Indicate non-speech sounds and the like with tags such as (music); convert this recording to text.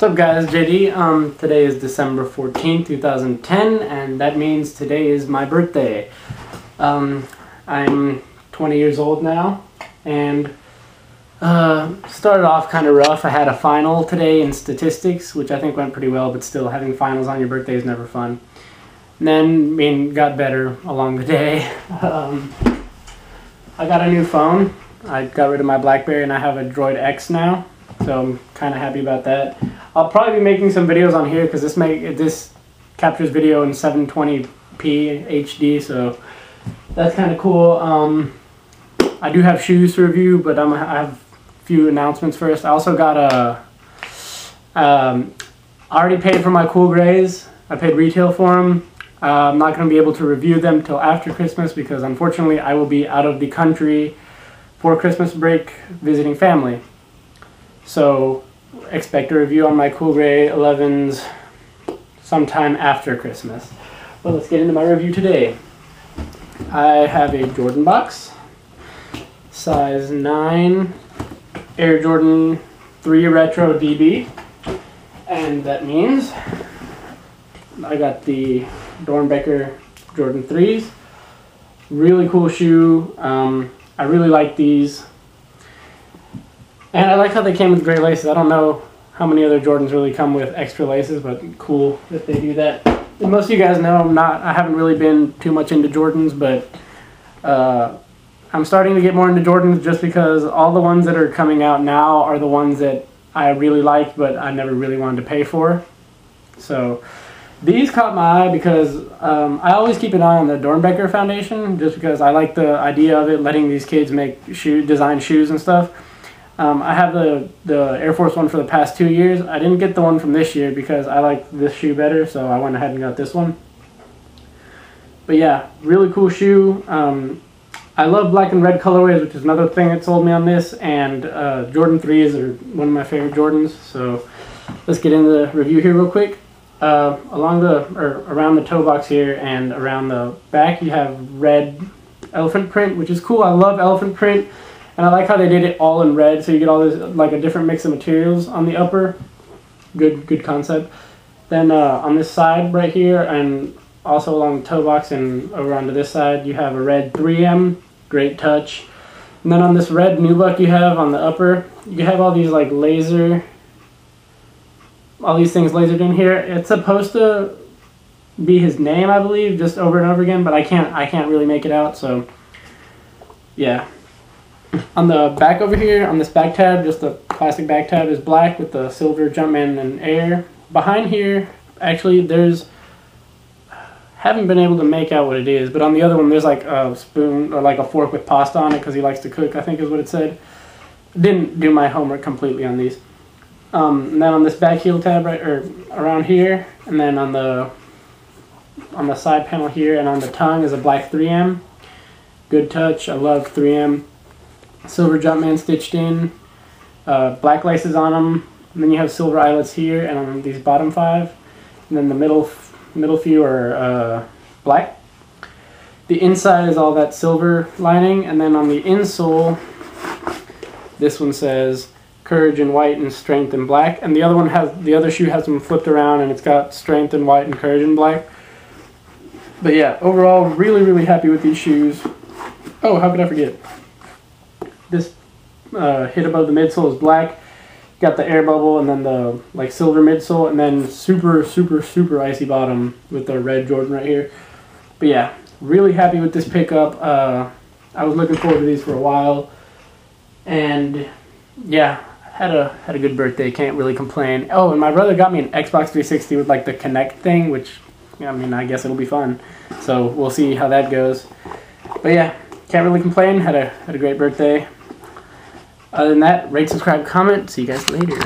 What's up guys, JD. Um, today is December 14th, 2010, and that means today is my birthday. Um, I'm 20 years old now, and uh, started off kind of rough. I had a final today in statistics, which I think went pretty well, but still having finals on your birthday is never fun. And then, I mean, got better along the day. (laughs) Um, I got a new phone. I got rid of my BlackBerry and I have a Droid X now, so I'm kind of happy about that. I'll probably be making some videos on here because this make this captures video in 720p HD, so that's kind of cool. Um, I do have shoes to review, but I'm, I have a few announcements first. I also got a. Um, I already paid for my cool grays. I paid retail for them. Uh, I'm not going to be able to review them till after Christmas because unfortunately I will be out of the country for Christmas break visiting family. So expect a review on my Cool Gray 11s sometime after Christmas. But let's get into my review today. I have a Jordan box, size 9, Air Jordan 3 Retro DB, and that means I got the Doernbecher Jordan 3s. Really cool shoe. Um, I really like these. And I like how they came with gray laces. I don't know how many other Jordans really come with extra laces, but cool that they do that. And most of you guys know I'm not. I haven't really been too much into Jordans, but uh, I'm starting to get more into Jordans just because all the ones that are coming out now are the ones that I really like, but I never really wanted to pay for. So these caught my eye because um, I always keep an eye on the Doernbecher Foundation, just because I like the idea of it, letting these kids make shoe design shoes and stuff. Um, I have the, the Air Force one for the past two years. I didn't get the one from this year because I like this shoe better, so I went ahead and got this one. But yeah, really cool shoe. Um, I love black and red colorways, which is another thing that sold me on this, and uh, Jordan 3s are one of my favorite Jordans, so let's get into the review here real quick. Uh, along the, or around the toe box here and around the back, you have red elephant print, which is cool. I love elephant print. And I like how they did it all in red, so you get all this like a different mix of materials on the upper. Good, good concept. Then uh, on this side right here, and also along the toe box and over onto this side, you have a red 3M, great touch. And then on this red nubuck you have on the upper, you have all these like laser, all these things lasered in here. It's supposed to be his name, I believe, just over and over again, but I can't, I can't really make it out. So, yeah. On the back over here, on this back tab, just the plastic back tab is black with the silver Jumpman and air. Behind here, actually, there's, haven't been able to make out what it is, but on the other one, there's like a spoon or like a fork with pasta on it because he likes to cook, I think is what it said. Didn't do my homework completely on these. Um, and then on this back heel tab right or around here, and then on the on the side panel here and on the tongue is a black 3M. Good touch. I love 3M silver Jumpman stitched in, uh, black laces on them, and then you have silver eyelets here and on these bottom five, and then the middle middle few are uh, black. The inside is all that silver lining, and then on the insole, this one says courage in white and strength in black, and the other one has the other shoe has them flipped around and it's got strength in white and courage in black. But yeah, overall, really really happy with these shoes. Oh, how could I forget? This uh, hit above the midsole is black. Got the air bubble and then the like silver midsole and then super super super icy bottom with the red Jordan right here. But yeah, really happy with this pickup. Uh, I was looking forward to these for a while, and yeah, had a had a good birthday. Can't really complain. Oh, and my brother got me an Xbox 360 with like the Kinect thing, which I mean I guess it'll be fun. So we'll see how that goes. But yeah, can't really complain. Had a had a great birthday. Other than that, rate, subscribe, comment. See you guys later.